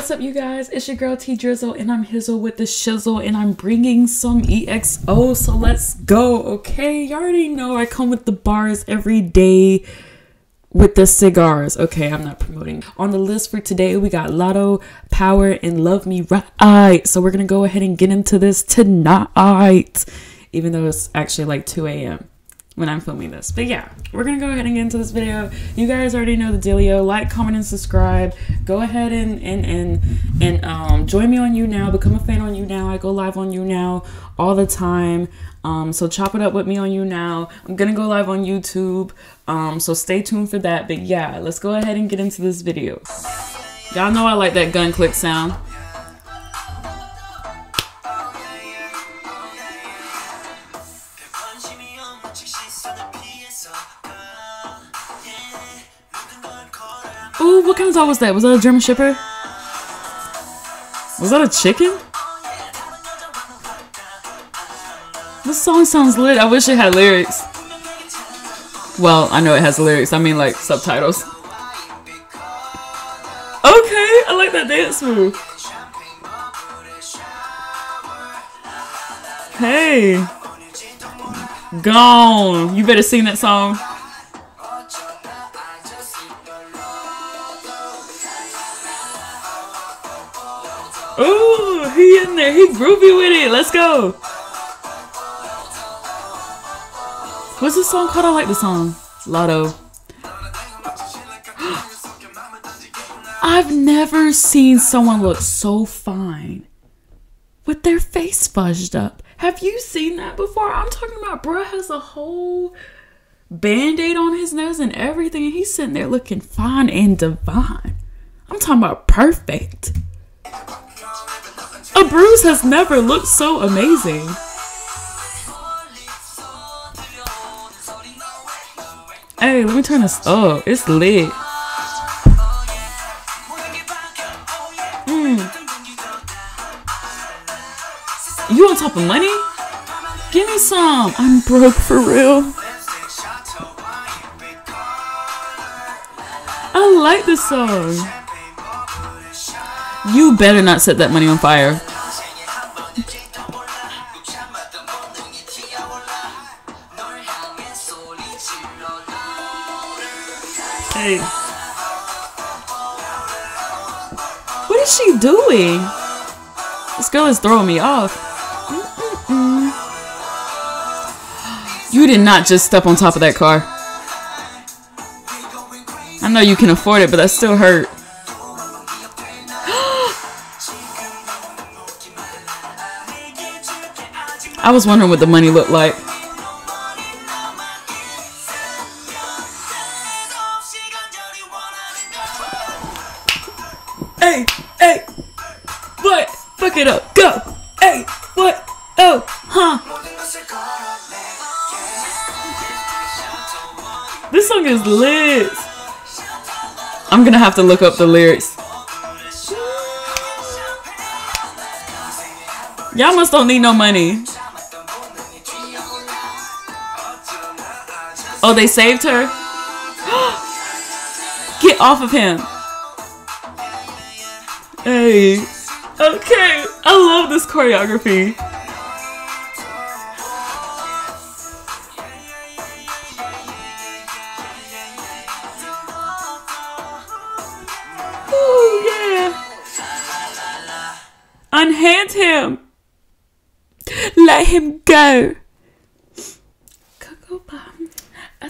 What's up, you guys? It's your girl T Drizzle, and I'm Hizzle with the Shizzle, and I'm bringing some EXO. So let's go, okay? You already know I come with the bars every day with the cigars. Okay, I'm not promoting. On the list for today, we got Lotto, Power, and Love Me Right. So we're gonna go ahead and get into this tonight, even though it's actually like 2 a.m when I'm filming this. But yeah, we're gonna go ahead and get into this video. You guys already know the dealio. Like, comment, and subscribe. Go ahead and and and and um, join me on YouNow. Become a fan on YouNow. I go live on YouNow all the time. Um, so chop it up with me on YouNow. I'm gonna go live on YouTube. Um, so stay tuned for that. But yeah, let's go ahead and get into this video. Y'all know I like that gun click sound. Ooh, what kind of dog was that? Was that a German Shepherd? Was that a chicken? This song sounds lit. I wish it had lyrics. Well, I know it has lyrics. I mean, like subtitles. Okay, I like that dance move. Hey. Gone. You better sing that song. He there. He groovy with it. Let's go. What's the song called? I like the song. Lotto. I've never seen someone look so fine with their face fudged up. Have you seen that before? I'm talking about bruh has a whole band-aid on his nose and everything and he's sitting there looking fine and divine. I'm talking about perfect. A bruise has never looked so amazing. Hey, let me turn this up. It's lit. Mm. You on top of money? Give me some. I'm broke for real. I like this song. You better not set that money on fire. Hey. What is she doing? This girl is throwing me off. You did not just step on top of that car. I know you can afford it, but that still hurt. I was wondering what the money looked like. Hey, hey, what? Fuck it up, go. Hey, what? Oh, huh? This song is lit. I'm gonna have to look up the lyrics. Y'all must don't need no money. Oh, they saved her? Get off of him. Hey. Okay. I love this choreography. Unhand him. Let him go. Cocoa Pop. I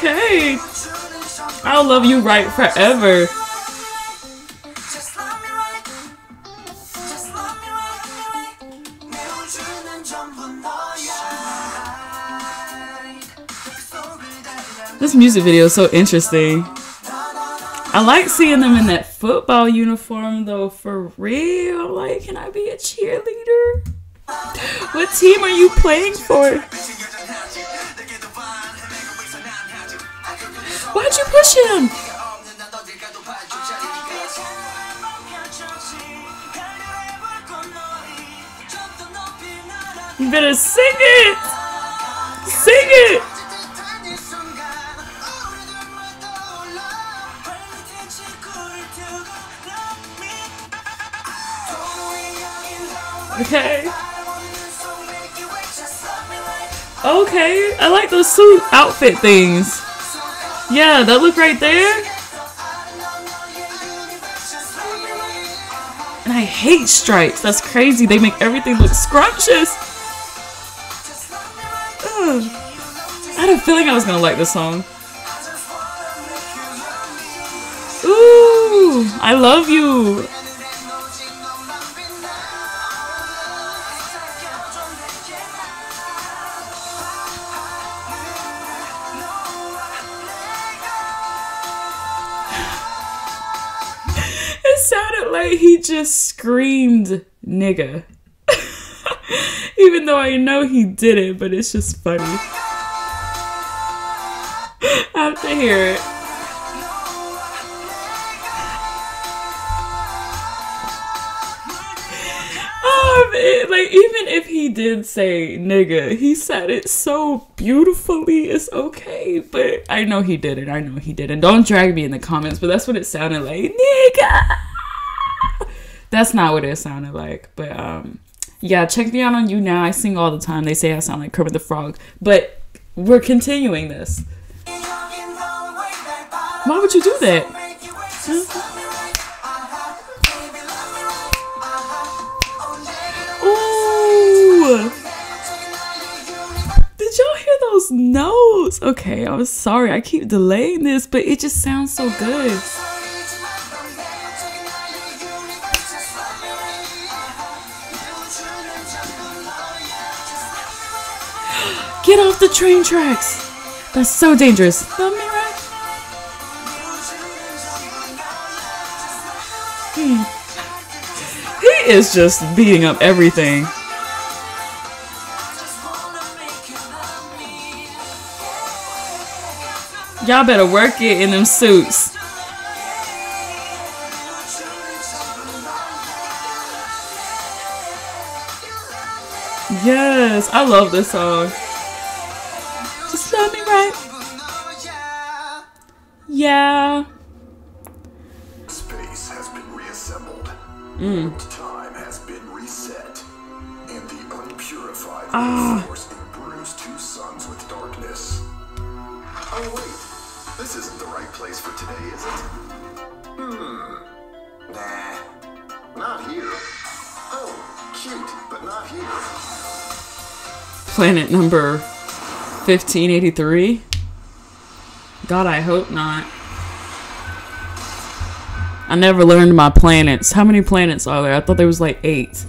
okay. I'll love you right forever. This music video is so interesting. I like seeing them in that football uniform though, for real. Like, can I be a cheerleader? What team are you playing for? Why'd you push him? You better sing it! Sing it! Okay. Okay, I like those suit outfit things. Yeah, that look right there. And I hate stripes. That's crazy. They make everything look scrumptious. Ugh. I had a feeling I was gonna like this song. Ooh, I love you. Just screamed nigga. Even though I know he did it, but it's just funny. I have to hear it. Um, oh, man. Like, even if he did say nigga, he said it so beautifully. It's okay. But I know he did it. I know he didn't. Don't drag me in the comments, but that's what it sounded like. Nigga! That's not what it sounded like. But, um, yeah, check me out on You Now. I sing all the time. They say I sound like Kermit the Frog. But we're continuing this. Why would you do that? Did y'all hear those notes? Okay, I'm sorry. I keep delaying this, but it just sounds so good. Get off the train tracks! That's so dangerous. Me right. Hmm. He is just beating up everything. Y'all better work it in them suits. Yes, I love this song. Just love me right. Yeah. Space has been reassembled. Time has been reset. And the unpurified Ah. force imbues two suns with darkness. Oh wait, this isn't the right place for today, is it? Hmm. Nah. Not here. Oh, cute, but not here. Planet number 1583. God, I hope not. I never learned my planets. How many planets are there? I thought there was like eight.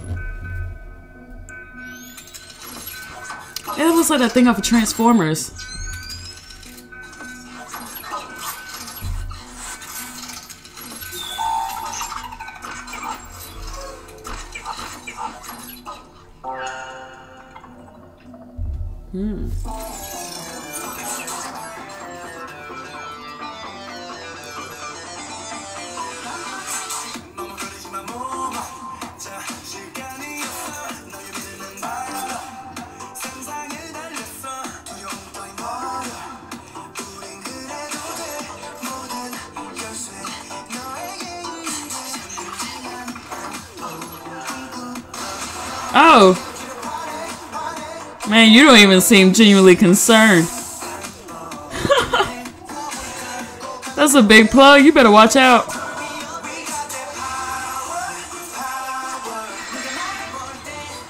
It looks like that thing off of Transformers. Hmm. Oh. Man, you don't even seem genuinely concerned. That's a big plug. You better watch out.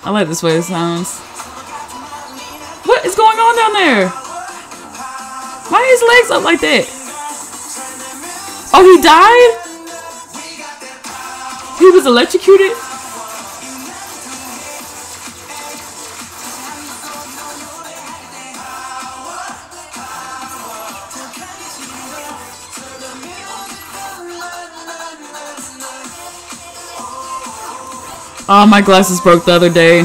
I like this way it sounds. What is going on down there? Why are his legs up like that? Oh, he died? He was electrocuted? Oh, my glasses broke the other day.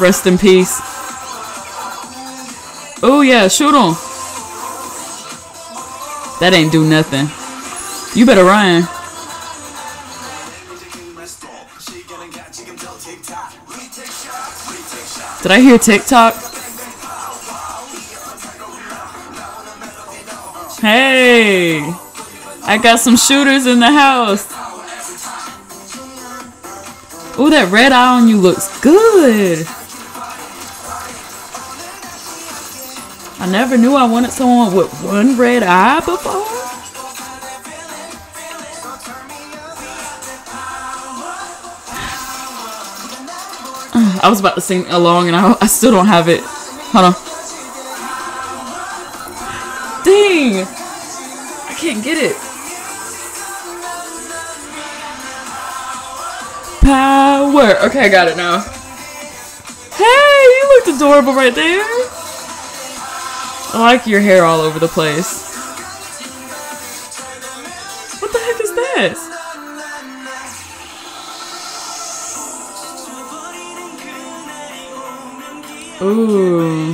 Rest in peace. Oh, yeah, shoot him. That ain't do nothing. You better run. Did I hear TikTok? Hey, I got some shooters in the house. Oh, that red eye on you looks good. I never knew I wanted someone with one red eye before. I was about to sing along and I, I still don't have it. Hold on. Dang! I can't get it. Power. Okay, I got it now. Hey, you looked adorable right there. I like your hair all over the place. What the heck is this? Ooh.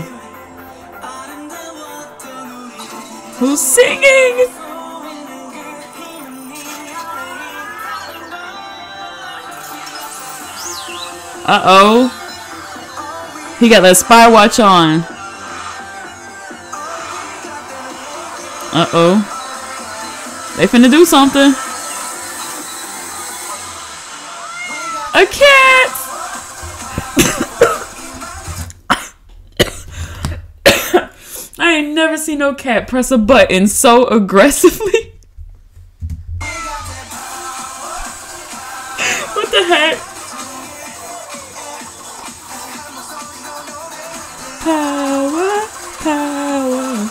Who's singing? Uh oh. He got that spy watch on. Uh oh. They finna do something. A cat! I ain't never seen no cat press a button so aggressively. what the heck? Power, power.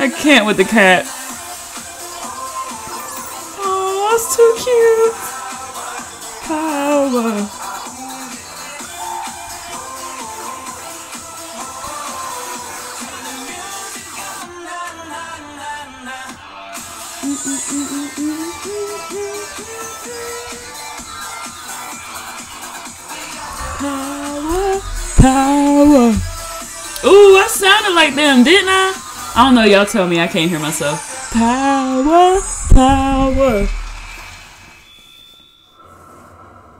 I can't with the cat. Oh, it's too cute. Power. Power, power. Ooh, I sounded like them, didn't I? I don't know. Y'all tell me. I can't hear myself. Power, power.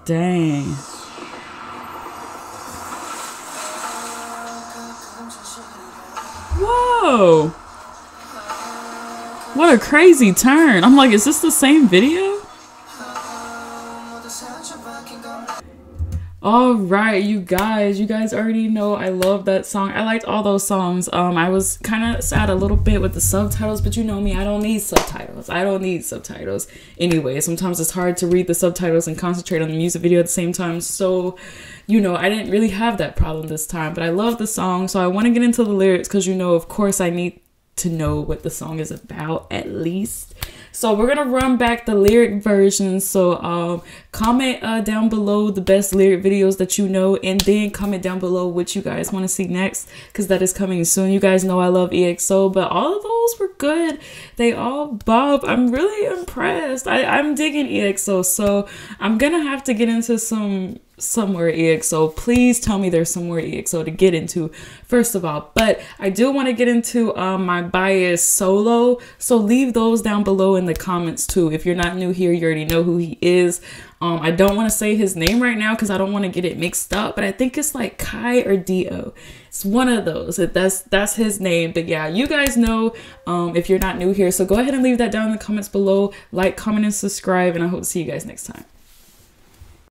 Dang. Whoa. What a crazy turn. I'm like, is this the same video? All right, you guys, you guys already know I love that song. I liked all those songs. Um, I was kind of sad a little bit with the subtitles, but you know me, I don't need subtitles. I don't need subtitles. Anyway, sometimes it's hard to read the subtitles and concentrate on the music video at the same time. So, you know, I didn't really have that problem this time, but I love the song. So I want to get into the lyrics because you know, of course, I need to know what the song is about at least. So we're gonna run back the lyric version. So um, comment uh, down below the best lyric videos that you know, and then comment down below what you guys want to see next, because that is coming soon. You guys know I love EXO, but all of those were good. They all bob. I'm really impressed. I, I'm digging EXO, so I'm gonna have to get into some somewhere EXO. Please tell me there's somewhere EXO to get into, first of all. But I do want to get into um, my bias solo. So leave those down below in the comments too. If you're not new here, you already know who he is. Um, I don't want to say his name right now because I don't want to get it mixed up, but I think it's like Kai or Dio. It's one of those. That's that's his name. But yeah, you guys know um, if you're not new here. So go ahead and leave that down in the comments below. Like, comment, and subscribe. And I hope to see you guys next time.